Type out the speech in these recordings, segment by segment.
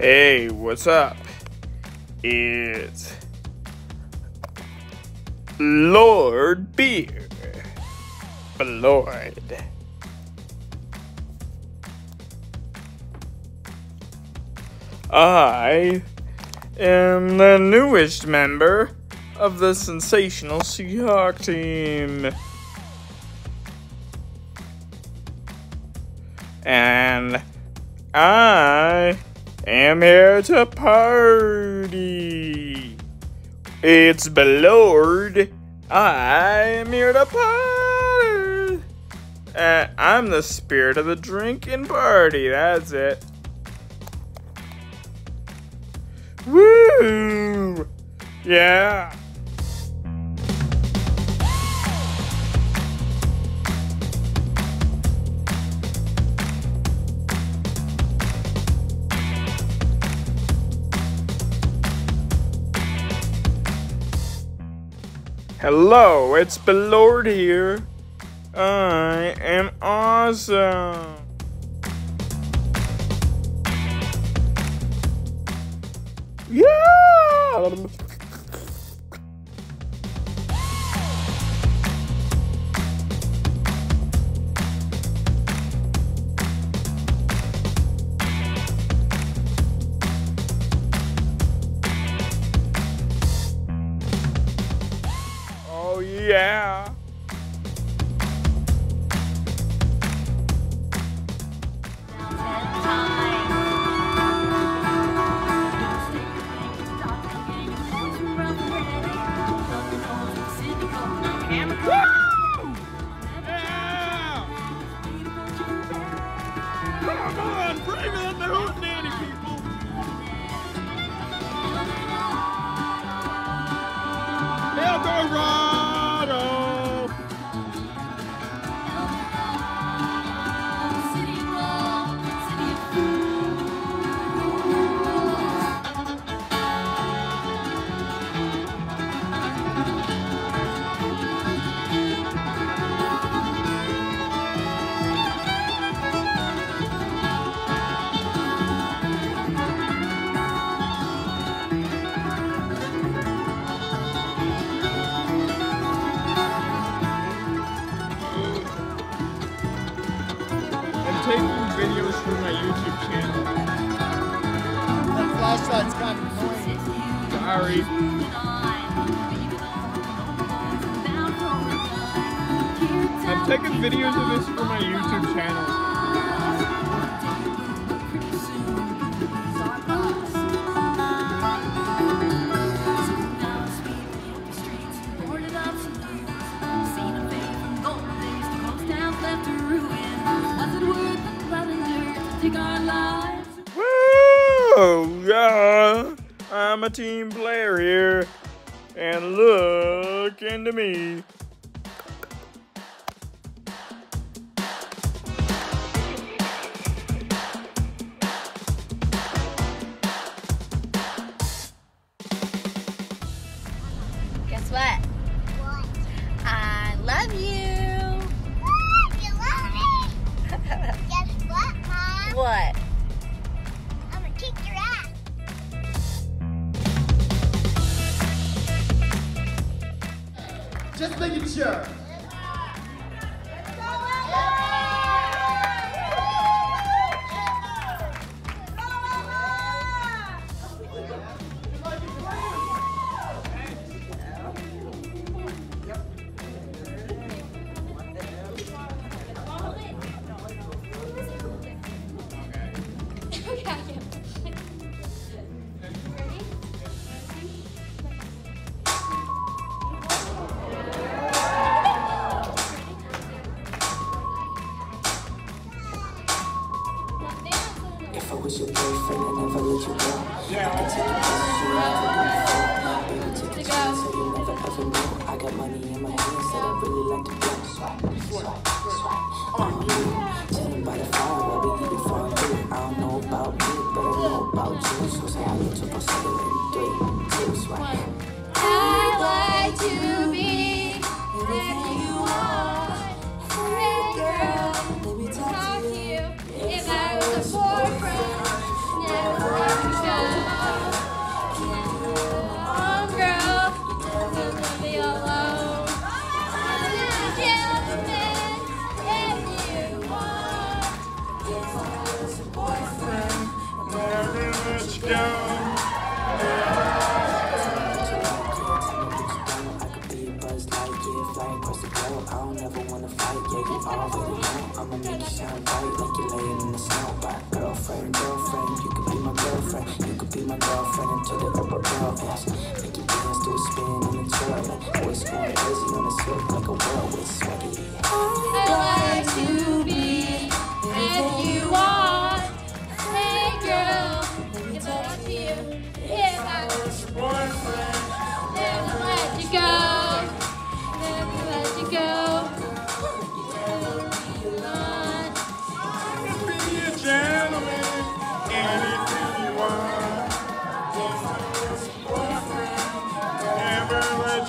Hey, what's up? It's Lord Beer. Lord. I am the newest member of the sensational Seahawk team. And I am here to party. It's Belord. I am here to party. Uh, I'm the spirit of the drinking party. That's it. Woo! Yeah. Hello, it's Belord here. I am awesome. Yeah! Flashlight's kind of annoying. Sorry. I'm taking videos of this for my YouTube channel. Take our lives. Woo! Yeah, I'm a team player here. And look into me. Just making sure. I got money in my hands that I really like to blow. Swipe, swipe, swipe. On you, sitting by the fire while we eating fondue. I don't know about me, but I know about you. So say I get to settle in three, swipe. You. I'ma make you sound right like you're laying in the snow. Girlfriend, girlfriend, you could be my girlfriend. You could be my girlfriend until the upper girl ends. Make you dance to a spin in the twirling. Voice going crazy on the silk like a whirlwind swaggy. I like to be you. Hey girl, if I you, boyfriend,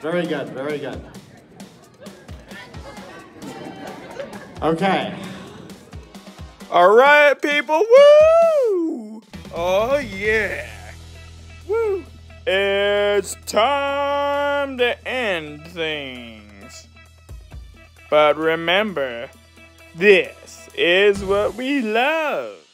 Very good, very good. Okay. All right, people. Woo! Oh, yeah. Woo! It's time to end things. But remember, this is what we love.